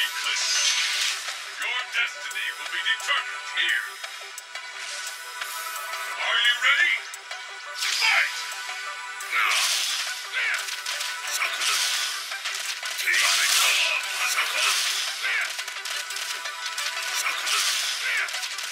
eclipse. Your destiny will be determined here. Are you ready? Fight! Set, win!